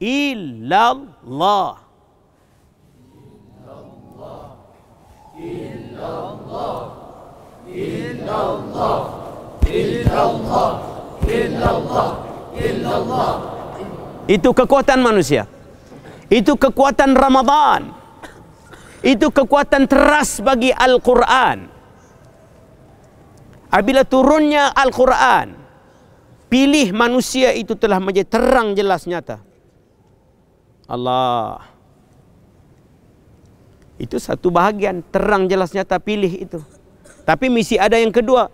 illallah. Itu kekuatan manusia. Itu kekuatan Ramadan. Itu kekuatan teras bagi Al-Quran. Apabila turunnya Al-Quran, pilih manusia itu telah menjadi terang jelas nyata. Allah. Itu satu bahagian terang jelas nyata pilih itu. Tapi misi ada yang kedua,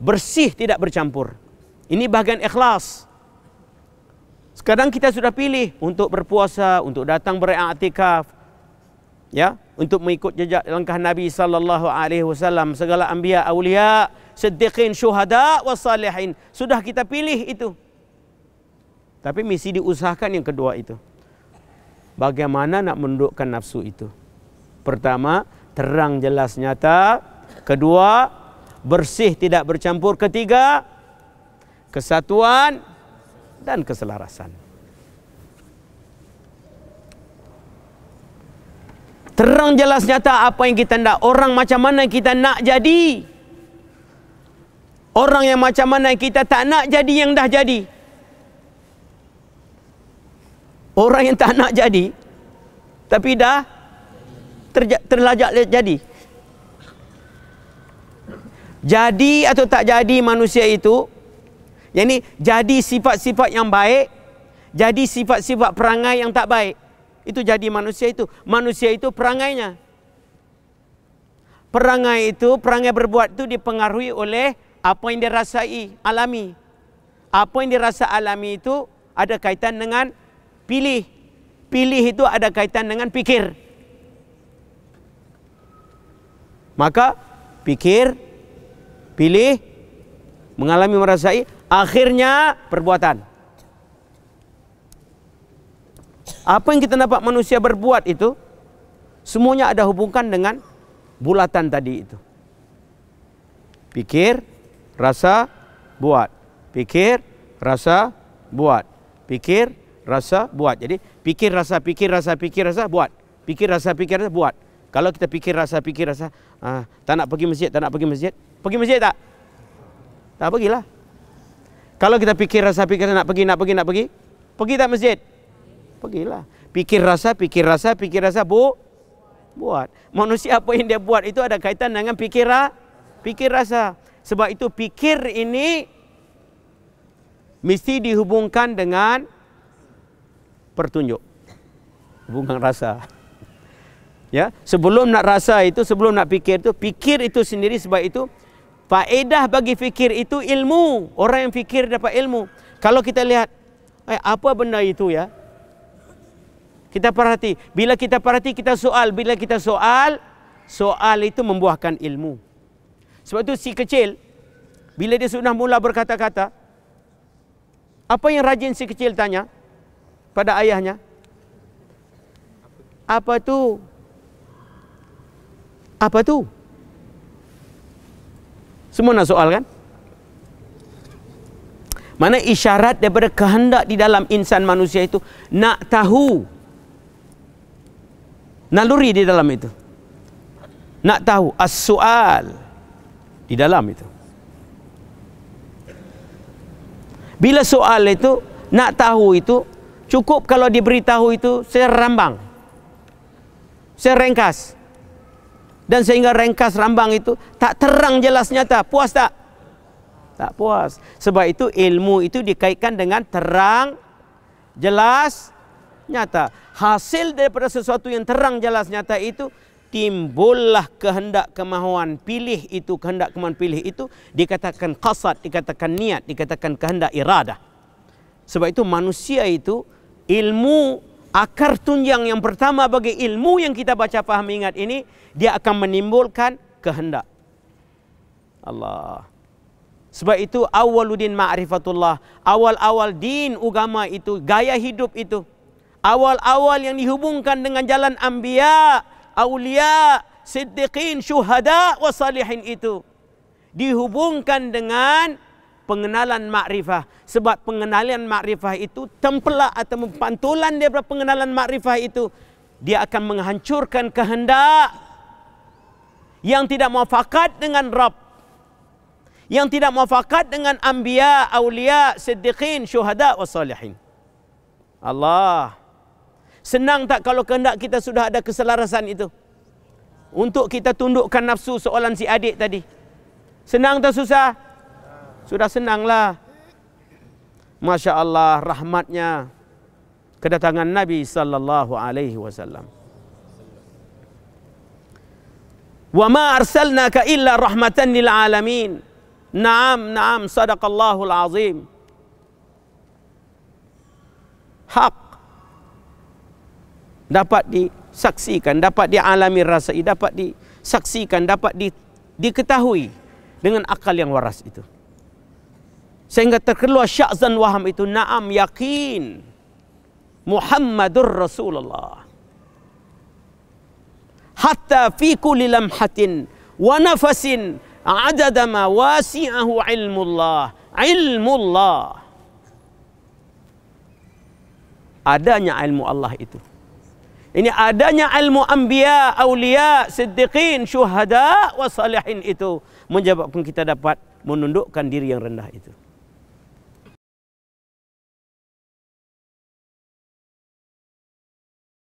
bersih tidak bercampur. Ini bahagian ikhlas. Sekarang kita sudah pilih untuk berpuasa, untuk datang beriktikaf. Ya, untuk mengikut jejak langkah Nabi sallallahu alaihi wasallam segala anbiya, aulia, siddiqin, syuhada wasalihin. Sudah kita pilih itu. Tapi misi diusahakan yang kedua itu. Bagaimana nak mendukkan nafsu itu? Pertama, terang jelas nyata. Kedua, bersih tidak bercampur. Ketiga, kesatuan dan keselarasan. Terang jelas nyata apa yang kita nak. Orang macam mana kita nak jadi. Orang yang macam mana kita tak nak jadi yang dah jadi. Orang yang tak nak jadi. Tapi dah terja- terlajak jadi. Jadi atau tak jadi manusia itu. Yang ni jadi sifat-sifat yang baik. Jadi sifat-sifat perangai yang tak baik. Itu jadi manusia itu. Manusia itu perangainya. Perangai itu, perangai berbuat itu dipengaruhi oleh apa yang dia rasai, alami. Apa yang dia rasa alami itu ada kaitan dengan pilih. Pilih itu ada kaitan dengan pikir. Maka pikir, pilih, mengalami merasai, akhirnya perbuatan. Apa yang kita dapat manusia berbuat itu semuanya ada hubungan dengan bulatan tadi itu. Pikir, rasa, buat. Pikir, rasa, buat. Pikir, rasa, buat. Jadi pikir, rasa, pikir, rasa, pikir, rasa, buat. Pikir, rasa, pikir, rasa, buat. Kalau kita pikir, rasa, pikir, rasa, ah, tak nak pergi masjid, tak nak pergi masjid. Pergi masjid tak? Tak pergilah. Kalau kita pikir, rasa, pikir, nak pergi, nak pergi, nak pergi. Pergi tak masjid? Pergilah. Pikir rasa, pikir rasa, pikir rasa, bu, buat. Manusia apa yang dia buat itu ada kaitan dengan pikir, pikir rasa. Sebab itu pikir ini mesti dihubungkan dengan pertunjuk. Hubungan rasa. Ya, sebelum nak rasa itu, sebelum nak pikir itu, pikir itu sendiri sebab itu faedah bagi fikir itu ilmu. Orang yang fikir dapat ilmu. Kalau kita lihat eh, apa benda itu ya? Kita perhati. Bila kita perhati, kita soal. Bila kita soal, soal itu membuahkan ilmu. Sebab itu si kecil, bila dia sudah mula berkata-kata, apa yang rajin si kecil tanya pada ayahnya? Apa tu? Apa tu? Semua nak soal kan? Mana isyarat daripada kehendak di dalam insan manusia itu nak tahu naluri di dalam itu. Nak tahu as-soal di dalam itu. Bila soal itu nak tahu itu cukup kalau diberitahu itu saya rambang. Saya ringkas. Dan sehingga ringkas rambang itu tak terang jelas nyata. Puas tak? Tak puas. Sebab itu ilmu itu dikaitkan dengan terang, jelas, nyata. Hasil daripada sesuatu yang terang jelas nyata itu timbullah kehendak kemahuan pilih itu kehendak kemahuan pilih itu dikatakan qasad dikatakan niat dikatakan kehendak iradah sebab itu manusia itu ilmu akar tunjang yang pertama bagi ilmu yang kita baca faham ingat ini dia akan menimbulkan kehendak. Allah. Sebab itu awaludin ma'rifatullah awal-awal din agama itu gaya hidup itu awal-awal yang dihubungkan dengan jalan anbiya aulia, siddiqin, syuhada wa salihin itu dihubungkan dengan pengenalan makrifah sebab pengenalan makrifah itu tempelak atau pantulan daripada pengenalan makrifah itu dia akan menghancurkan kehendak yang tidak muafakat dengan Rabb yang tidak muafakat dengan anbiya, aulia, siddiqin, syuhada wa salihin. Allah. Senang tak kalau kehendak kita sudah ada keselarasan itu? Untuk kita tundukkan nafsu soalan si adik tadi. Senang tak susah? Sudah senanglah. Masya Allah rahmatnya kedatangan Nabi sallallahu alaihi wasallam. Wa ma arsalnaka illa rahmatan lil alamin. Naam, naam, sadaqallahul azim. Hak dapat disaksikan, dapat dialami rasai, dapat disaksikan, dapat di, diketahui dengan akal yang waras itu. Sehingga terkeluar syakzan waham itu, naam, yakin. Muhammadur Rasulullah. Hatta fi kulli lamhatin wa nafasin adada ma wasi'ahu ilmullah ilmullah adanya ilmu Allah itu ini adanya ilmu anbiya aulia siddiqin syuhada wa salihin itu menyebabkan kita dapat menundukkan diri yang rendah itu